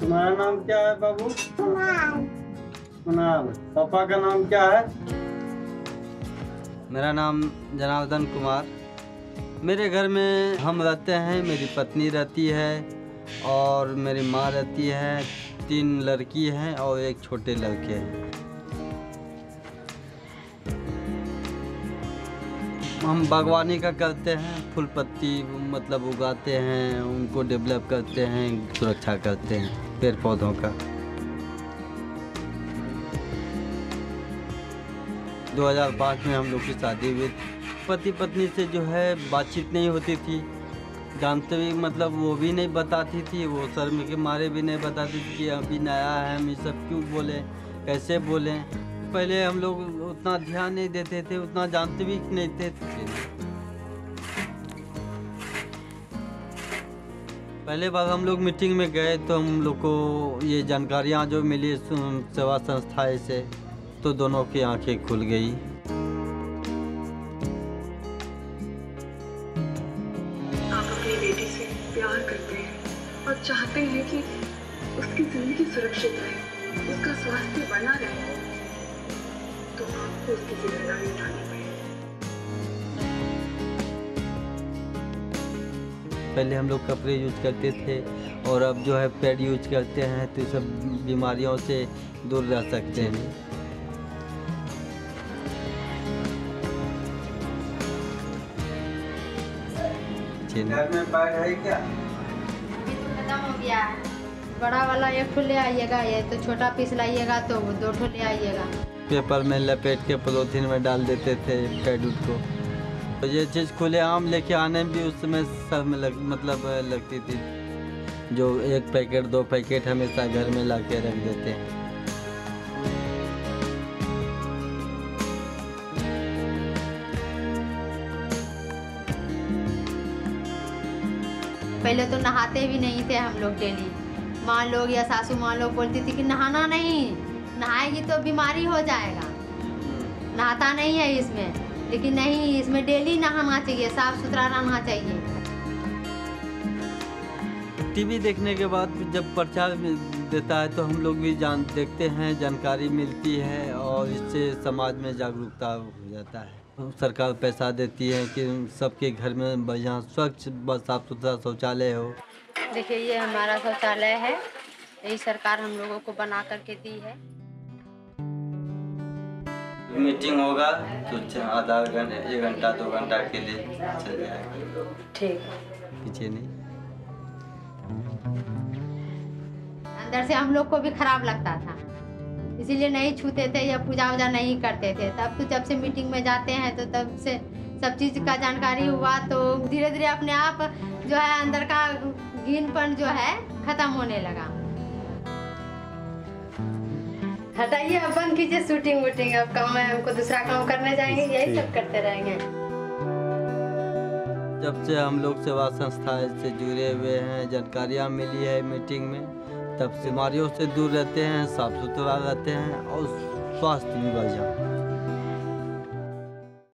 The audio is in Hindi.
तुम्हारा नाम क्या है बाबू? कुणाल। पापा का नाम क्या है? मेरा नाम जनार्दन कुमार। मेरे घर में हम रहते हैं, मेरी पत्नी रहती है और मेरी माँ रहती है, तीन लड़की हैं और एक छोटे लड़के हैं। हम बागवानी का करते हैं, फूल पत्ती मतलब उगाते हैं, उनको डेवलप करते हैं, सुरक्षा करते हैं, पेड़ पौधों का। 2005 में हम लोग की शादी हुई। पति पत्नी से जो है बातचीत नहीं होती थी। जानते भी मतलब वो भी नहीं बताती थी, वो शर्म के मारे भी नहीं बताती थी कि अभी नया है, हम ये सब क्यों बोले, कैसे बोलें। पहले हम लोग उतना ध्यान नहीं देते थे, उतना जानते भी नहीं थे। पहले बार हम लोग मीटिंग में गए तो हम लोग को ये जानकारियाँ जो मिली सेवा संस्थाएँ से तो दोनों की आँखें खुल गई। चाहते हैं कि उसकी ज़िंदगी सुरक्षित रहे, उसका स्वास्थ्य बना रहे। आपको उसकी ज़िम्मेदारी उठानी पड़ेगी पहले हम लोग कपड़े यूज़ करते थे और अब जो है पैड यूज़ करते हैं तो सब बीमारियों से दूर रह सकते हैं। घर में पैड है क्या? तो खत्म हो गया है। बड़ा वाला एक ठो ले आइएगा ये तो छोटा पीस लाइएगा तो दो ठो ले आइएगा। पेपर में लपेट के पॉलीथीन में डाल देते थे पैड को। तो ये चीज़ खुले आम लेके आने भी उस समय सर में लग, मतलब लगती थी। जो एक पैकेट दो पैकेट हमेशा घर में ला के रख देते। हैं पहले तो नहाते भी नहीं थे हम लोग डेली। माँ लोग या सासू माँ लोग बोलती थी कि नहाना नहीं। नहाएगी तो बीमारी हो जाएगा। नहाता नहीं है इसमें लेकिन नहीं इसमें डेली नहाना चाहिए साफ़ सुथरा रहना चाहिए। टीवी देखने के बाद जब प्रचार देता है तो हम लोग भी जान देखते हैं जानकारी मिलती है और इससे समाज में जागरूकता हो जाता है। सरकार पैसा देती है कि सबके घर में बढ़िया स्वच्छ साफ़ सुथरा शौचालय हो। देखिए ये हमारा शौचालय है। यही सरकार हम लोगों को बना करके दी है। मीटिंग होगा तो आधा घंटे एक घंटा दो घंटा के लिए चल जाएगा। ठीक। पीछे नहीं। अंदर से हम लोग को भी खराब लगता था। इसीलिए नहीं छूते थे या पूजा वूजा नहीं करते थे। तब तो जब से मीटिंग में जाते हैं तो तब से सब चीज़ का जानकारी हुआ तो धीरे धीरे अपने आप जो है अंदर का गीनपन जो है खत्म होने लगा। हटाइए अब बंद कीजिए शूटिंग वूटिंग अब काम है हमको दूसरा काम करने जाएँगे यही सब करते रहेंगे। जब से हम लोग सेवा संस्था से जुड़े हुए हैं जानकारियाँ मिली है मीटिंग में तब बीमारियों से दूर रहते हैं साफ़ सुथरा रहते हैं और स्वास्थ्य भी बढ़िया।